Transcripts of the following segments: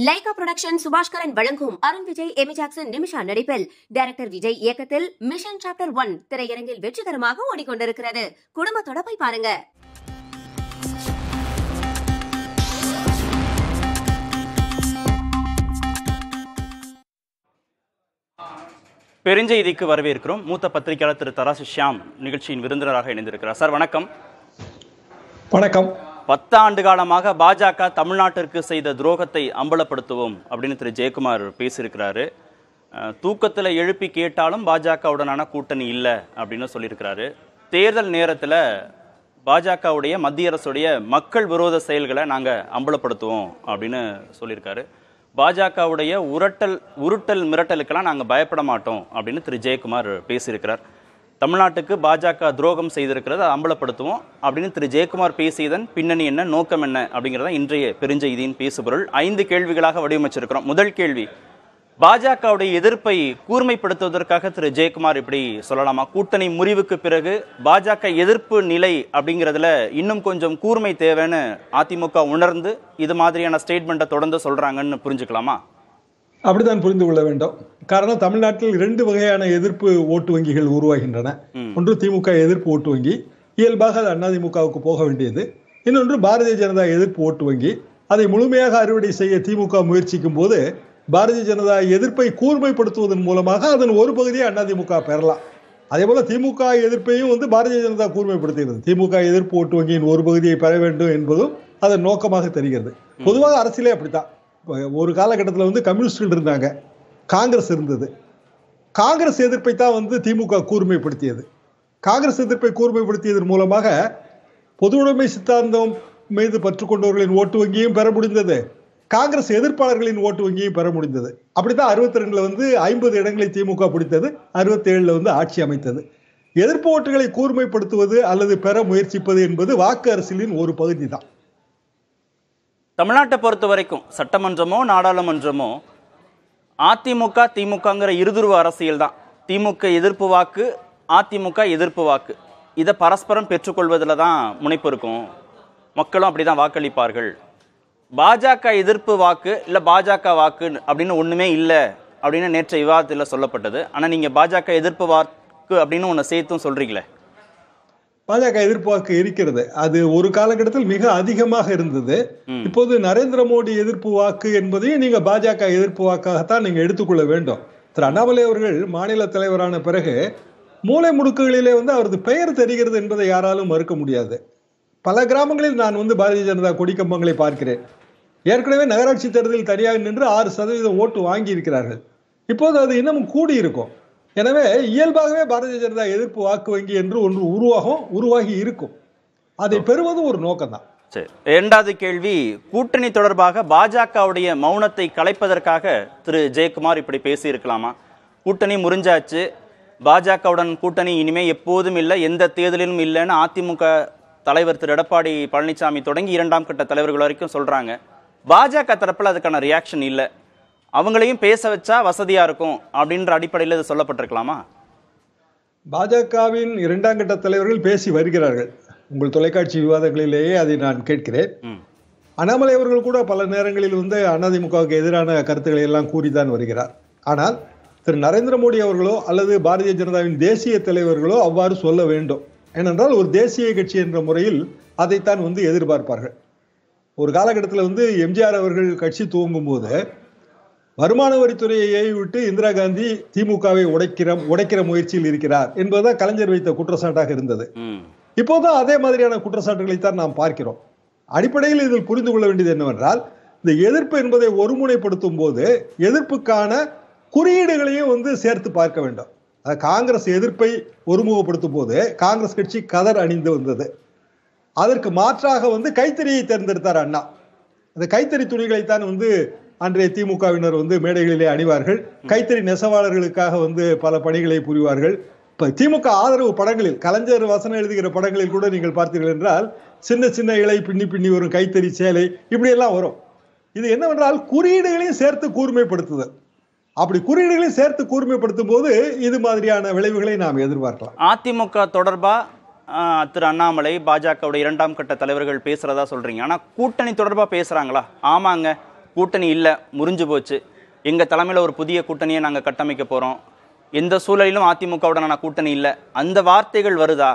Lyca production Subaskaran வழங்கும் Arun Vijay Amy Jackson Nimisha நடிப்பில். Director Vijay இயக்கத்தில் மிஷன் சாப்டர் ஒன் திரையரங்கில் வெற்றிகரமாக ஓடிக்கொண்டிருக்கிறது. குடும்பத்தோட போய் பாருங்க. பெருஞ்செய்திக்கு வரவேற்கிறோம். மூத்த பத்திரிகையாளர் திரு தராசு ஷியாம் நிகழ்ச்சியின் விருந்தினராக இணைந்திருக்கிறார். சார் வணக்கம். வணக்கம். பத்தாண்டு காலமாக பாஜக தமிழ்நாட்டிற்கு செய்த துரோகத்தை அம்பலப்படுத்துவோம் அப்படின்னு திரு ஜெயக்குமார் பேசியிருக்கிறாரு. தூக்கத்தில் எழுப்பி கேட்டாலும் பாஜகவுடனான கூட்டணி இல்லை அப்படின்னு சொல்லியிருக்கிறாரு. தேர்தல் நேரத்தில் பாஜகவுடைய மத்திய அரசுடைய மக்கள் விரோத செயல்களை நாங்கள் அம்பலப்படுத்துவோம் அப்படின்னு சொல்லியிருக்காரு. பாஜகவுடைய உரட்டல் உருட்டல் மிரட்டலுக்கெல்லாம் நாங்கள் பயப்பட மாட்டோம் அப்படின்னு திரு ஜெயக்குமார் பேசியிருக்கிறார். தமிழ்நாட்டுக்கு பாஜக துரோகம் செய்திருக்கிறது அதை அம்பலப்படுத்துவோம் அப்படின்னு திரு ஜெயக்குமார் பேசியதன் பின்னணி என்ன நோக்கம் என்ன அப்படிங்கிறத இன்றைய பெருஞ்செய்தியின் பேசுபொருள். ஐந்து கேள்விகளாக வடிவமைச்சிருக்கிறோம். முதல் கேள்வி பாஜகவுடைய எதிர்ப்பை கூர்மைப்படுத்துவதற்காக திரு ஜெயக்குமார் இப்படி சொல்லலாமா? கூட்டணி முறிவுக்கு பிறகு பாஜக எதிர்ப்பு நிலை அப்படிங்கிறதுல இன்னும் கொஞ்சம் கூர்மை தேவைன்னு அதிமுக உணர்ந்து இது மாதிரியான ஸ்டேட்மெண்ட்டை தொடர்ந்து சொல்றாங்கன்னு புரிஞ்சுக்கலாமா? அப்படித்தான் புரிந்து கொள்ள வேண்டும். காரணம் தமிழ்நாட்டில் இரண்டு வகையான எதிர்ப்பு ஓட்டு வங்கிகள் உருவாகின்றன. ஒன்று திமுக எதிர்ப்பு ஓட்டு வங்கி இயல்பாக அது அதிமுகவுக்கு போக வேண்டியது. இன்னொன்று பாரதிய ஜனதா எதிர்ப்பு ஓட்டு வங்கி. அதை முழுமையாக அறுவடை செய்ய திமுக முயற்சிக்கும் போது பாரதிய ஜனதா எதிர்ப்பை கூர்மைப்படுத்துவதன் மூலமாக அதன் ஒரு பகுதியை அதிமுக பெறலாம். அதே போல திமுக எதிர்ப்பையும் வந்து பாரதிய ஜனதா கூர்மைப்படுத்துகிறது திமுக எதிர்ப்பு ஓட்டு வங்கியின் ஒரு பகுதியை பெற வேண்டும் என்பதும் அதன் நோக்கமாக தெரிகிறது. பொதுவாக அரசியலே அப்படித்தான். ஒரு காலகட்டத்தில் வந்து கம்யூனிஸ்ட்கள் இருந்தாங்க. காங்கிரஸ் இருந்தது. காங்கிரஸ் எதிர்ப்பை தான் வந்து திமுக கூர்மைப்படுத்தியது. காங்கிரஸ் எதிர்ப்பை கூர்மைப்படுத்தியதன் மூலமாக பொது உடைமை சித்தாந்தம் மீது பற்று கொண்டவர்களின் ஓட்டு வங்கியும் பெற முடிந்தது. காங்கிரஸ் எதிர்ப்பாளர்களின் ஓட்டு வங்கியும் பெற முடிந்தது. அப்படித்தான் அறுபத்தி ரெண்டுல வந்து ஐம்பது இடங்களை திமுக பிடித்தது. அறுபத்தி ஏழுல வந்து ஆட்சி அமைத்தது. எதிர்ப்பு ஓட்டுகளை கூர்மைப்படுத்துவது அல்லது பெற முயற்சிப்பது என்பது வாக்கு அரசியலின் ஒரு பகுதி தான் தமிழ்நாட்டை பொறுத்த வரைக்கும் சட்டமன்றமோ நாடாளுமன்றமோ அதிமுக திமுகங்கிற இருதுருவ அரசியல் தான். திமுக எதிர்ப்பு வாக்கு அதிமுக எதிர்ப்பு வாக்கு. இதை பரஸ்பரம் பெற்றுக்கொள்வதில் தான் முனைப்பு இருக்கும். மக்களும் அப்படி தான் வாக்களிப்பார்கள். பாஜக எதிர்ப்பு வாக்கு இல்லை பாஜக வாக்கு அப்படின்னு ஒன்றுமே இல்லை அப்படின்னு நேற்று விவாதத்தில் சொல்லப்பட்டது. ஆனால் நீங்கள் பாஜக எதிர்ப்பு வாக்கு அப்படின்னு ஒன்று சேர்த்தும் சொல்கிறீங்களே பாஜக எதிர்ப்பு வாக்கு இருக்கிறது. அது ஒரு காலகட்டத்தில் மிக அதிகமாக இருந்தது. இப்போது நரேந்திர மோடி எதிர்ப்பு வாக்கு என்பதையும் நீங்க பாஜக எதிர்ப்பு வாக்காகத்தான் நீங்க எடுத்துக்கொள்ள வேண்டும். திரு அண்ணாமலை அவர்கள் மாநில தலைவரான பிறகு மூலை முடுக்குகளிலே வந்து அவரது பெயர் தெரிகிறது என்பதை யாராலும் மறுக்க முடியாது. பல கிராமங்களில் நான் வந்து பாரதிய ஜனதா கொடிக்கம்பங்களை பார்க்கிறேன். ஏற்கனவே நகராட்சி தேர்தலில் தனியாக நின்று ஆறு சதவீதம் ஓட்டு வாங்கி இருக்கிறார்கள் இப்போது அது இன்னமும் கூடி இருக்கும் எனவே இயல்பாகவே பாரதிய ஜனதா எதிர்ப்பு வாக்கு வங்கி என்று ஒன்று உருவாகும் உருவாகி இருக்கும். அதை பெறுவது ஒரு நோக்கம்தான். சரி. இரண்டாவது கேள்வி கூட்டணி தொடர்பாக பாஜகவுடைய மௌனத்தை கலைப்பதற்காக திரு ஜெயக்குமார் இப்படி பேசியிருக்கலாமா? கூட்டணி முறிஞ்சாச்சு. பாஜகவுடன் கூட்டணி இனிமே எப்போதும் இல்லை எந்த தேர்தலிலும் இல்லைன்னு அதிமுக தலைவர் திரு எடப்பாடி பழனிசாமி தொடங்கி இரண்டாம் கட்ட தலைவர்கள் வரைக்கும் சொல்றாங்க. பாஜக தரப்பில் அதுக்கான ரியாக்ஷன் இல்லை. அவங்களையும் பேச வச்சா வசதியா இருக்கும் அப்படின்ற அடிப்படையில் இது சொல்லப்பட்டிருக்கலாமா? பாஜகவின் இரண்டாம் கட்ட தலைவர்கள் பேசி வருகிறார்கள். உங்கள் தொலைக்காட்சி விவாதங்களிலேயே அதை நான் கேட்கிறேன். அண்ணாமலை அவர்கள் கூட பல நேரங்களில் வந்து அதிமுகவுக்கு எதிரான கருத்துக்களை எல்லாம் கூறித்தான் வருகிறார். ஆனால் திரு நரேந்திர மோடி அவர்களோ அல்லது பாரதிய ஜனதாவின் தேசிய தலைவர்களோ அவ்வாறு சொல்ல வேண்டும். ஏனென்றால் ஒரு தேசிய கட்சி என்ற முறையில் அதைத்தான் வந்து எதிர்பார்ப்பார்கள். ஒரு காலகட்டத்தில் வந்து எம்ஜிஆர் அவர்கள் கட்சி துவங்கும் போது வருமான வரித்துறையை விட்டு இந்திரா காந்தி திமுகவை உடைக்கிற உடைக்கிற முயற்சியில் இருக்கிறார் என்பதுதான் கலைஞர் வைத்த குற்றச்சாட்டாக இருந்தது. இப்போதும் அதே மாதிரியான குற்றச்சாட்டுகளை தான் நாம் பார்க்கிறோம். அடிப்படையில் இதில் புரிந்து கொள்ள வேண்டியது என்னவென்றால் இந்த எதிர்ப்பு என்பதை ஒருமுனைப்படுத்தும் போது எதிர்ப்புக்கான குறியீடுகளையும் வந்து சேர்த்து பார்க்க வேண்டும். காங்கிரஸ் எதிர்ப்பை ஒருமுகப்படுத்தும் போது காங்கிரஸ் கட்சி கதர் அணிந்து வந்தது. அதற்கு மாற்றாக வந்து கைத்தறியை தேர்ந்தெடுத்தார் அண்ணா. அந்த கைத்தறி துணிகளைத்தான் வந்து அன்றைய திமுகவினர் வந்து மேடைகளிலே அணிவார்கள். கைத்தறி நெசவாளர்களுக்காக வந்து பல பணிகளை புரிவார்கள். இப்ப திமுக ஆதரவு படங்களில் கலைஞர் வசனம் எழுதுகிற படங்களில் கூட நீங்கள் பார்த்தீர்கள் என்றால் சின்ன சின்ன இலை பின்னி பின்னி வரும் கைத்தறி சேலை இப்படி எல்லாம் வரும். இது என்னவென்றால் குறியீடுகளையும் சேர்த்து கூர்மைப்படுத்துதல். அப்படி குறியீடுகளையும் சேர்த்து கூர்மைப்படுத்தும் போது இது மாதிரியான விளைவுகளை நாம் எதிர்பார்க்கலாம். அதிமுக தொடர்பா? திரு அண்ணாமலை பாஜகவுடைய இரண்டாம் கட்ட தலைவர்கள் பேசுறதா சொல்றீங்க. ஆனா கூட்டணி தொடர்பா பேசுறாங்களா? ஆமாங்க. கூட்டணி இல்லை முறிஞ்சு போச்சு. எங்கள் தலைமையில் ஒரு புதிய கூட்டணியை நாங்கள் கட்டமைக்க போகிறோம் எந்த சூழலிலும் அதிமுகவுடனான கூட்டணி இல்லை. அந்த வார்த்தைகள் வருதா?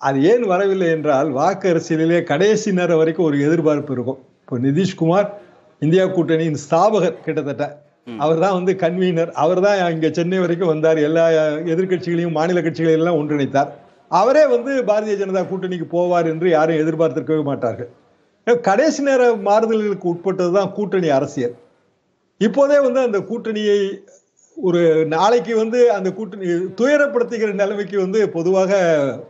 அது ஏன் வரவில்லை என்றால் வாக்கு அரசியலிலே கடைசி நேரம் வரைக்கும் ஒரு எதிர்பார்ப்பு இருக்கும். இப்போ நிதிஷ்குமார் இந்தியா கூட்டணியின் ஸ்தாபகர் கிட்டத்தட்ட. அவர் தான் வந்து கன்வீனர். அவர் தான் இங்கே சென்னை வரைக்கும் வந்தார். எல்லா எதிர்க்கட்சிகளையும் மாநில கட்சிகளையும் எல்லாம் ஒன்றிணைத்தார். அவரே வந்து பாரதிய ஜனதா கூட்டணிக்கு போவார் என்று யாரும் எதிர்பார்த்திருக்கவே மாட்டார்கள். கடைசி நேர மாறுதல்களுக்கு உட்பட்டது தான் கூட்டணி அரசியல். இப்போதே வந்து அந்த கூட்டணியை ஒரு நாளைக்கு வந்து அந்த கூட்டணி துயரப்படுத்துகிற நிலைமைக்கு வந்து பொதுவாக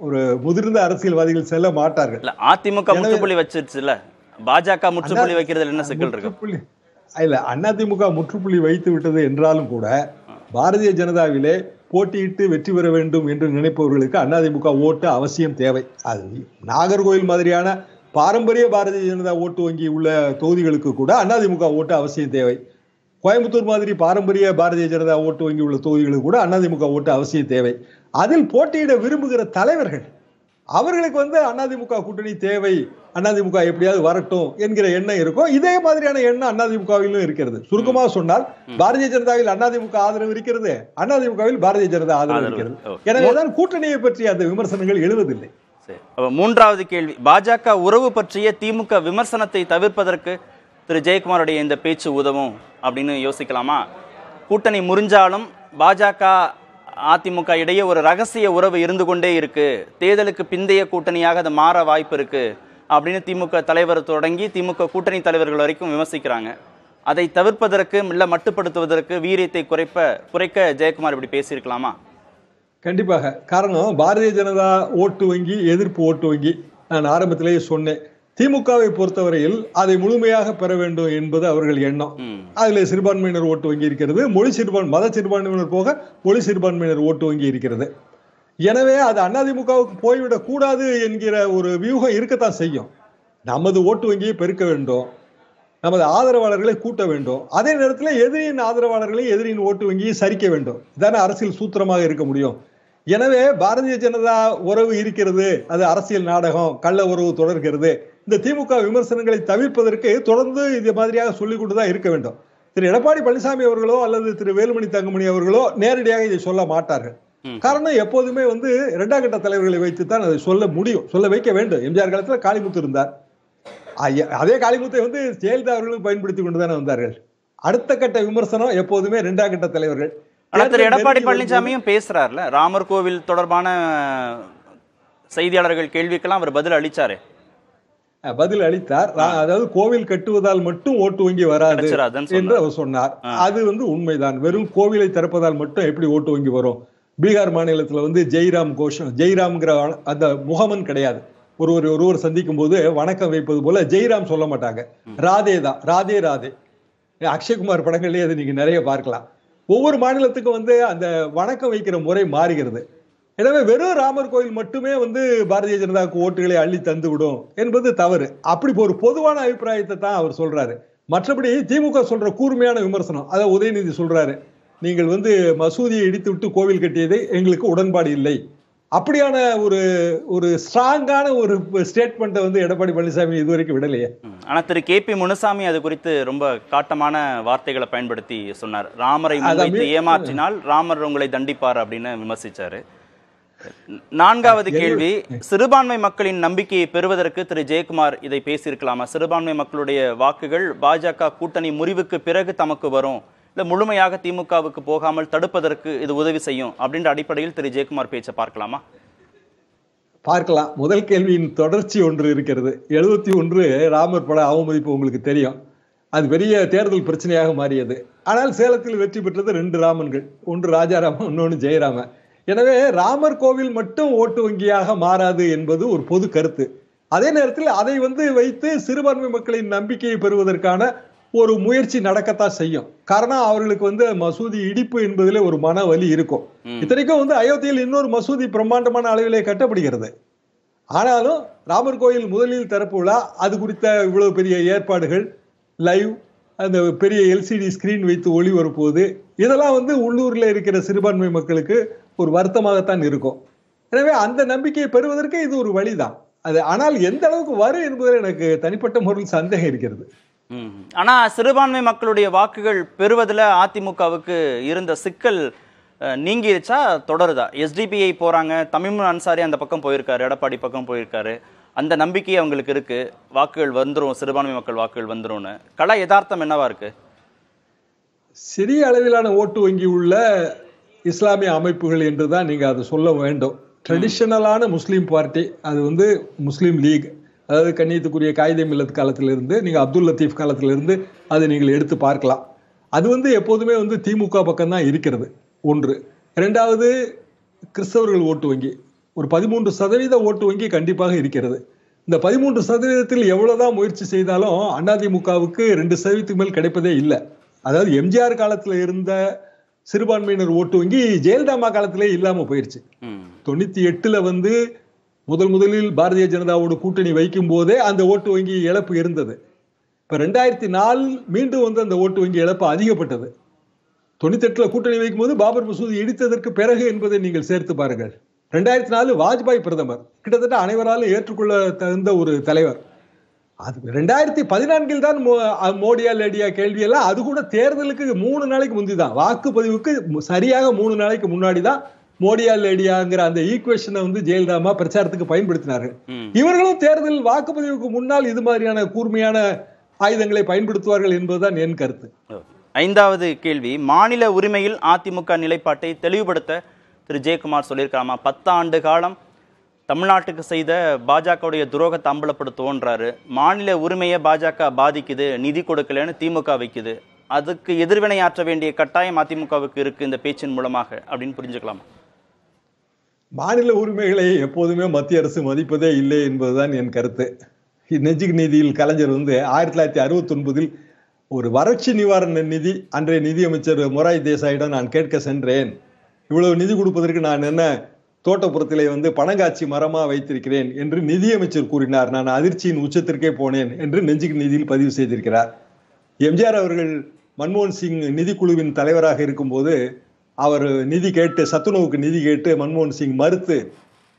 ஒரு முதிர்ந்த அரசியல்வாதிகள் செல்ல மாட்டார்கள். அதிமுக முற்றுப்புள்ளி வச்சிருச்சுல்ல? பாஜக முற்றுப்புள்ளி வைக்கிறதுல என்ன சிக்கல் இருக்கு? இல்ல அதிமுக முற்றுப்புள்ளி வைத்து விட்டது என்றாலும் கூட பாரதிய ஜனதாவிலே போட்டியிட்டு வெற்றி பெற வேண்டும் என்று நினைப்பவர்களுக்கு அதிமுக ஓட்டு அவசியம் தேவை. அது நாகர்கோவில் மாதிரியான பாரம்பரிய பாரதிய ஜனதா ஓட்டு வங்கி உள்ள தொகுதிகளுக்கு கூட அதிமுக ஓட்டு அவசியம் தேவை. கோயம்புத்தூர் மாதிரி பாரம்பரிய பாரதிய ஜனதா ஓட்டு வங்கி உள்ள தொகுதிகளுக்கு கூட அதிமுக ஓட்டு அவசியம் தேவை. அதில் போட்டியிட விரும்புகிற தலைவர்கள் அவர்களுக்கு வந்து அதிமுக கூட்டணி தேவை அதிமுக எப்படியாவது வரட்டும் என்கிற எண்ணம் இருக்கும். இதே மாதிரியான எண்ணம் அதிமுகவிலும் இருக்கிறது. சுருக்கமாக சொன்னால் பாரதிய ஜனதாவில் அதிமுக ஆதரவு இருக்கிறது அதிமுகவில் பாரதிய ஜனதா ஆதரவு. இருக்கிறது. எனவேதான் கூட்டணியை பற்றி அந்த விமர்சனங்கள் எழுவதில்லை. சரி. மூன்றாவது கேள்வி. பாஜக உறவு பற்றிய திமுக விமர்சனத்தை தவிர்ப்பதற்கு திரு ஜெயக்குமாருடைய இந்த பேச்சு உதவும் அப்படின்னு யோசிக்கலாமா? கூட்டணி முறிஞ்சாலும் பாஜக அதிமுக இடையே ஒரு ரகசிய உறவு இருந்து கொண்டே இருக்கு. தேர்தலுக்கு பிந்தைய கூட்டணியாக அது மாற வாய்ப்பு இருக்கு அப்படின்னு திமுக தலைவர் தொடங்கி திமுக கூட்டணி தலைவர்கள் வரைக்கும் விமர்சிக்கிறாங்க. அதை தவிர்ப்பதற்கு மில்ல மட்டுப்படுத்துவதற்கு வீரியத்தை குறைப்ப குறைக்க ஜெயக்குமார் இப்படி பேசியிருக்கலாமா? கண்டிப்பாக. காரணம் பாரதிய ஜனதா ஓட்டு வங்கி எதிர்ப்பு ஓட்டு வங்கி. நான் ஆரம்பத்திலேயே சொன்னேன். திமுகவை பொறுத்தவரையில் அதை முழுமையாக பெற வேண்டும் என்பது அவர்கள் எண்ணம். அதுல சிறுபான்மையினர் ஓட்டு வங்கி இருக்கிறது. மொழி சிறுபான் மத சிறுபான்மையினர் போக மொழி சிறுபான்மையினர் ஓட்டு வங்கி இருக்கிறது. எனவே அது அதிமுகவுக்கு போய்விடக் கூடாது என்கிற ஒரு வியூகம் இருக்கத்தான் செய்யும். நமது ஓட்டு வங்கியை பெருக்க வேண்டும். நமது ஆதரவாளர்களை கூட்ட வேண்டும். அதே நேரத்தில் எதிரியின் ஆதரவாளர்களை எதிரியின் ஓட்டு வங்கியை சரிக்க வேண்டும். இதான அரசியல் சூத்திரமாக இருக்க முடியும். எனவே பாரதிய ஜனதா உறவு இருக்கிறது அது அரசியல் நாடகம் கள்ள உறவு தொடர்கிறது. இந்த திமுக விமர்சனங்களை தவிர்ப்பதற்கு தொடர்ந்து இது மாதிரியாக சொல்லிக் கொண்டு தான் இருக்க வேண்டும். திரு எடப்பாடி பழனிசாமி அவர்களோ அல்லது திரு வேலுமணி தங்கமணி அவர்களோ நேரடியாக இதை சொல்ல மாட்டார்கள். காரணம் எப்போதுமே வந்து இரண்டாம் கட்ட தலைவர்களை வைத்து தான் அதை சொல்ல முடியும் சொல்ல வைக்க வேண்டும். எம்ஜிஆர் காலத்துல காளிமுத்து இருந்தார். அதே காளிமுத்தை வந்து ஜெயலலிதா அவர்களும் பயன்படுத்தி கொண்டு தானே வந்தார்கள். அடுத்த கட்ட விமர்சனம் எப்போதுமே இரண்டாம் கட்ட தலைவர்கள். ஆனா திரு எடப்பாடி பழனிசாமியும் பேசுறாருல. ராமர் கோவில் தொடர்பான செய்தியாளர்கள் கேள்விக்கெல்லாம் அவர் பதில் அளிச்சாரு. பதில் அளித்தார். அதாவது கோவில் கட்டுவதால் மட்டும் ஓட்டு வங்கி வராது என்று அவர் சொன்னார். அது வந்து உண்மைதான். வெறும் கோவிலை திறப்பதால் மட்டும் எப்படி ஓட்டு வங்கி வரும்? பீகார் மாநிலத்துல வந்து ஜெய்ராம் கோஷம் ஜெய்ராம்ங்கிற அந்த முகமன் கிடையாது. ஒருவர் ஒருவர் சந்திக்கும் போது வணக்கம் வைப்பது போல ஜெய்ராம் சொல்ல மாட்டாங்க. ராதே தான். ராதே ராதே. அக்ஷய்குமார் படங்கள்லயே அது நீங்க நிறைய பார்க்கலாம். ஒவ்வொரு மாநிலத்துக்கும் வந்து அந்த வணக்கம் வைக்கிற முறை மாறுகிறது. எனவே வெறும் ராமர் கோயில் மட்டுமே வந்து பாரதிய ஜனதாவுக்கு ஓட்டுகளை அள்ளி தந்து விடும் என்பது தவறு. அப்படி ஒரு பொதுவான அபிப்பிராயத்தை தான் அவர் சொல்றாரு. மற்றபடி திமுக சொல்ற கூர்மையான விமர்சனம் அதை உதயநிதி சொல்றாரு. நீங்கள் வந்து மசூதியை இடித்து விட்டு கோவில் கட்டியது எங்களுக்கு உடன்பாடு இல்லை. அப்படியான ஒரு ஒரு ஸ்ட்ராங்கான ஒரு ஸ்டேட்மெண்ட்டை வந்து எடப்பாடி பழனிசாமி இதுவரைக்கும் விடலையே. ம். ஆனா திரு கே பி முனுசாமி அது குறித்து ரொம்ப காட்டமான வார்த்தைகளை பயன்படுத்தி சொன்னார். ராமரை முன்வைத்து ஏமாற்றினால் ராமர் உங்களை தண்டிப்பார் அப்படின்னு விமர்சிச்சாரு. நான்காவது கேள்வி சிறுபான்மை மக்களின் நம்பிக்கையை பெறுவதற்கு திரு ஜெயக்குமார் இதை பேசியிருக்கலாமா? சிறுபான்மை மக்களுடைய வாக்குகள் பாஜக கூட்டணி முறிவுக்கு பிறகு தமக்கு வரும். இல்லை முழுமையாக திமுகவுக்கு போகாமல் தடுப்பதற்கு இது உதவி செய்யும் அப்படின்ற அடிப்படையில் திரு. ஜெயக்குமார் பேச்சை பார்க்கலாமா? பார்க்கலாம். முதல் கேள்வியின் தொடர்ச்சி ஒன்று இருக்கிறது. எழுபத்தி ஒன்று ராமர் பட அவமதிப்பு உங்களுக்கு தெரியும். அது பெரிய தேர்தல் பிரச்சனையாக மாறியது. ஆனால் சேலத்தில் வெற்றி பெற்றது ரெண்டு ராமன்கள். ஒன்று ராஜாராமன் இன்னொன்று ஜெயராமன். எனவே ராமர் கோவில் மட்டும் ஓட்டு வங்கியாக மாறாது என்பது ஒரு பொது கருத்து. அதே நேரத்தில் அதை வந்து வைத்து சிறுபான்மை மக்களின் நம்பிக்கையை பெறுவதற்கான ஒரு முயற்சி நடக்கத்தான் செய்யும். காரணம் அவர்களுக்கு வந்து மசூதி இடிப்பு என்பதிலே ஒரு மன வலி இருக்கும். இத்தனைக்கும் வந்து அயோத்தியில் இன்னொரு மசூதி பிரம்மாண்டமான அளவிலே கட்டப்படுகிறது. ஆனாலும் ராமர் கோயில் முதலில் திறப்பு விழா அது குறித்த இவ்வளவு பெரிய ஏற்பாடுகள் லைவ் அந்த பெரிய எல்சிடி ஸ்கிரீன் வைத்து ஒளிபரப்புவது இதெல்லாம் வந்து உள்ளூரில் இருக்கிற சிறுபான்மை மக்களுக்கு ஒரு வருத்தமாகத்தான் இருக்கும். எனவே அந்த நம்பிக்கையை பெறுவதற்கு இது ஒரு வழிதான். அது ஆனால் எந்த அளவுக்கு வரும் என்பதில் எனக்கு தனிப்பட்ட முறையில் சந்தேகம் இருக்கிறது. ம். ஆனா சிறுபான்மை மக்களுடைய வாக்குகள் பெறுவதில் அதிமுகவுக்கு இருந்த சிக்கல் நீங்கிருச்சா தொடருதா? எஸ்டிபிஐ போறாங்க தமிமுன் அன்சாரி அந்த பக்கம் போயிருக்காரு எடப்பாடி பக்கம் போயிருக்காரு. அந்த நம்பிக்கை அவங்களுக்கு இருக்கு. வாக்குகள் வந்துரும் சிறுபான்மை மக்கள் வாக்குகள் வந்துரும்னு. கள யதார்த்தம் என்னவா இருக்கு? சிறிய அளவிலான ஓட்டு வங்கி உள்ள இஸ்லாமிய அமைப்புகள் என்று தான் நீங்கள் அதை சொல்ல வேண்டும். ட்ரெடிஷனலான முஸ்லீம் பார்ட்டி அது வந்து முஸ்லீம் லீக். அதாவது கண்ணியத்துக்குரிய காயிதே மில்லத் காலத்திலிருந்து நீங்கள் அப்துல் லத்தீஃப் காலத்திலிருந்து அதை நீங்கள் எடுத்து பார்க்கலாம். அது வந்து எப்போதுமே வந்து திமுக பக்கம் தான் இருக்கிறது. ஒன்று. இரண்டாவது கிறிஸ்தவர்கள் ஓட்டு வங்கி. ஒரு பதிமூன்று சதவீத ஓட்டு வங்கி கண்டிப்பாக இருக்கிறது. இந்த பதிமூன்று சதவீதத்தில் எவ்வளவுதான் முயற்சி செய்தாலும் அதிமுகவுக்கு ரெண்டு சதவீதத்துக்கு மேல் கிடைப்பதே இல்லை. அதாவது எம்ஜிஆர் காலத்துல இருந்த சிறுபான்மையினர் ஓட்டு வங்கி ஜெயலலிதா காலத்திலே இல்லாம போயிருச்சு. ம். தொண்ணூத்தி எட்டுல வந்து முதல் முதலில் பாரதிய ஜனதாவோட கூட்டணி வைக்கும் போதே அந்த ஓட்டு வங்கி இழப்பு இருந்தது. இப்ப ரெண்டாயிரத்தி நாலில் மீண்டும் வந்து அந்த ஓட்டு வங்கி இழப்பு அதிகப்பட்டது. தொண்ணூத்தெட்டுல கூட்டணி வைக்கும் போது பாபர் மசூதி இடித்ததற்கு பிறகு என்பதை நீங்கள் சேர்த்து பாருங்கள். ரெண்டாயிரத்தி நாலு வாஜ்பாய் பிரதமர் கிட்டத்தட்ட அனைவராலும் ஏற்றுக்கொள்ள தகுந்த ஒரு தலைவர். அது ரெண்டாயிரத்தி பதினான்கில் தான் மோ- மோடியா லேடியா கேள்வியெல்லாம் அது கூட தேர்தலுக்கு மூணு நாளைக்கு முந்தி தான் வாக்குப்பதிவுக்கு சரியாக மூணு நாளைக்கு முன்னாடி தான் மோடியா லேடியாங்கிற அந்த ஈக்குவேஷனை வந்து ஜெயலலிதாமா பிரச்சாரத்துக்கு பயன்படுத்தினார்கள் இவர்களும் தேர்தல் வாக்குப்பதிவுக்கு முன்னால் இது மாதிரியான கூர்மையான ஆயுதங்களை பயன்படுத்துவார்கள் என்பதுதான் என் கருத்து. ஐந்தாவது கேள்வி மாநில உரிமையில் அதிமுக நிலைப்பாட்டை தெளிவுபடுத்த திரு. ஜெயக்குமார் சொல்லியிருக்காமா பத்தாண்டு காலம் தமிழ்நாட்டுக்கு செய்த பாஜகவுடைய துரோகத்தை அம்பலப்படுத்துவோன்றாரு. மாநில உரிமையை பாஜக பாதிக்குது நிதி கொடுக்கலன்னு திமுக வைக்குது. அதுக்கு எதிர்வினையாற்ற வேண்டிய கட்டாயம் அதிமுகவுக்கு இருக்கு இந்த பேச்சின் மூலமாக அப்படின்னு புரிஞ்சுக்கலாமா? மாநில உரிமைகளை எப்போதுமே மத்திய அரசு மதிப்பதே இல்லை என்பதுதான் என் கருத்து. நெஞ்சுக்கு நிதியில் கலைஞர் வந்து ஆயிரத்தி தொள்ளாயிரத்தி அறுபத்தி ஒன்பதில் ஒரு வறட்சி நிவாரண நிதி அன்றைய நிதியமைச்சர் மொராய் தேசாயிடம் நான் கேட்க சென்றேன். இவ்வளவு நிதி கொடுப்பதற்கு நான் என்ன தோட்டப்புறத்திலே வந்து பணங்காட்சி மரமா வைத்திருக்கிறேன் என்று நிதியமைச்சர் கூறினார். நான் அதிர்ச்சியின் உச்சத்திற்கே போனேன் என்று நெஞ்சுக்கு நிதியில் பதிவு செய்திருக்கிறார். எம்ஜிஆர் அவர்கள் மன்மோகன் சிங் நிதிக்குழுவின் தலைவராக இருக்கும்போது அவர் நிதி கேட்டு சத்துணவுக்கு நிதி கேட்டு மன்மோகன் சிங் மறுத்து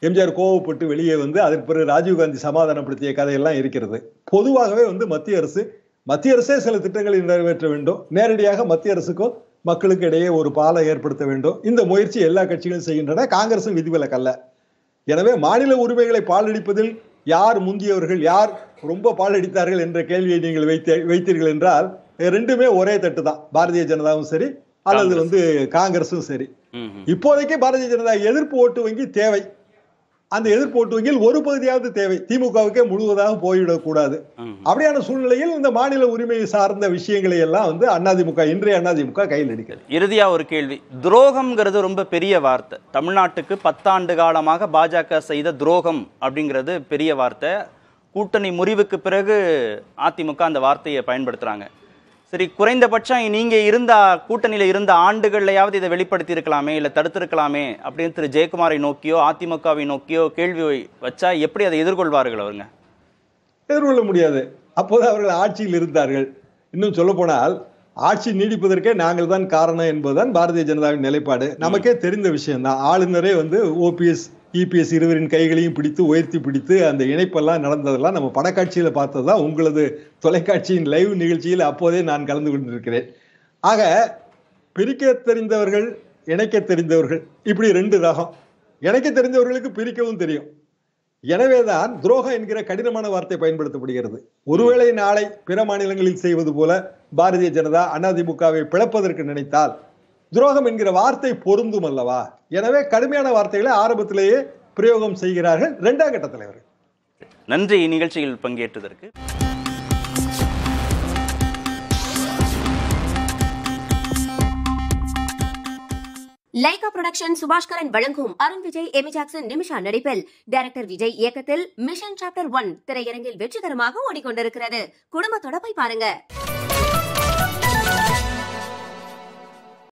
எம்ஜிஆர் கோவப்பட்டு வெளியே வந்து அதற்கு பிறகு ராஜீவ்காந்தி சமாதானப்படுத்திய கதையெல்லாம் இருக்கிறது. பொதுவாகவே வந்து மத்திய அரசு மத்திய அரசே சில திட்டங்களை நிறைவேற்ற வேண்டும். நேரடியாக மத்திய அரசுக்கும் மக்களுக்கு இடையே ஒரு பாலை ஏற்படுத்த வேண்டும். இந்த முயற்சி எல்லா கட்சிகளும் செய்கின்றன. காங்கிரசும் விதிவிலக்கல்ல எனவே மாநில உரிமைகளை பாலடிப்பதில் யார் முந்தியவர்கள் யார் ரொம்ப பாலடித்தார்கள் என்ற கேள்வியை நீங்கள் வைத்த வைத்தீர்கள் என்றால் ரெண்டுமே ஒரே தட்டு தான் பாரதிய ஜனதாவும் சரி அல்லது. வந்து காங்கிரஸும் சரி. இப்போதைக்கு பாரதிய ஜனதா எதிர்ப்பு ஓட்டு வங்கி தேவை. அந்த எதிர்ப்பு ஓட்டு வங்கியில் ஒரு பகுதியாவது தேவை. திமுகவுக்கே முழுவதாக போய்விடக்கூடாது ம். அப்படியான சூழ்நிலையில் இந்த மாநில உரிமை சார்ந்த விஷயங்களை எல்லாம் வந்து அதிமுக இன்றைய அதிமுக கையில் எடுக்கிறது. இறுதியா ஒரு கேள்வி. துரோகம்ங்கிறது ரொம்ப பெரிய வார்த்தை. தமிழ்நாட்டுக்கு பத்தாண்டு காலமாக பாஜக செய்த துரோகம் அப்படிங்கிறது பெரிய வார்த்தை. கூட்டணி முறிவுக்கு பிறகு அதிமுக அந்த வார்த்தையை பயன்படுத்துறாங்க. சரி குறைந்தபட்சம் நீங்கள் இருந்த கூட்டணியில் இருந்த ஆண்டுகள்லையாவது இதை வெளிப்படுத்தி இருக்கலாமே தடுத்திருக்கலாமே அப்படின்னு திரு. ஜெயக்குமாரை நோக்கியோ அதிமுகவை நோக்கியோ கேள்வி வச்சா எப்படி அதை எதிர்கொள்வார்கள் அவருங்க? எதிர்கொள்ள முடியாது. அப்போது அவர்கள் ஆட்சியில் இருந்தார்கள். இன்னும் சொல்ல போனால் ஆட்சி நீடிப்பதற்கே நாங்கள் தான் காரணம் என்பதுதான் பாரதிய ஜனதாவின் நிலைப்பாடு. நமக்கே தெரிந்த விஷயம்தான். ஆளுநரே வந்து ஓபிஎஸ் டிபிஎஸ் இருவரின் கைகளையும் பிடித்து உயர்த்தி பிடித்து அந்த இணைப்பெல்லாம் நடந்ததெல்லாம் நம்ம பணக்காட்சியில் பார்த்தது தான் உங்களது தொலைக்காட்சியின் லைவ் நிகழ்ச்சியில் அப்போதே நான் கலந்து கொண்டிருக்கிறேன். ஆக பிரிக்க தெரிந்தவர்கள் இணைக்க தெரிந்தவர்கள் இப்படி ரெண்டு ரகம். இணைக்க தெரிந்தவர்களுக்கு பிரிக்கவும் தெரியும். எனவேதான் துரோகம் என்கிற கடினமான வார்த்தை பயன்படுத்தப்படுகிறது. ஒருவேளை நாளை பிற மாநிலங்களில் செய்வது போல பாரதிய ஜனதா அதிமுகவை பிளப்பதற்கு நினைத்தால் துரோகம் என்கிற வார்த்தை பொருந்தும் அல்லவா? எனவே கடுமையான வார்த்தைகளை ஆரம்பத்திலேயே பிரயோகம் செய்கிறார்கள் இரண்டாம் கட்ட தலைவர்கள். நன்றி நிகழ்ச்சியில் பங்கேற்றதற்கு. லைகா புரொடக்ஷன் சுபாஷ்கரன் வழங்கும் அருண் விஜய் எமி ஜாக்சன் நிமிஷா நடிப்பில். டைரக்டர் விஜய் இயக்கத்தில் மிஷன் சாப்டர் ஒன் திரையரங்கில் வெற்றிகரமாக ஓடிக்கொண்டிருக்கிறது. குடும்பத்தோட போய் பாருங்க.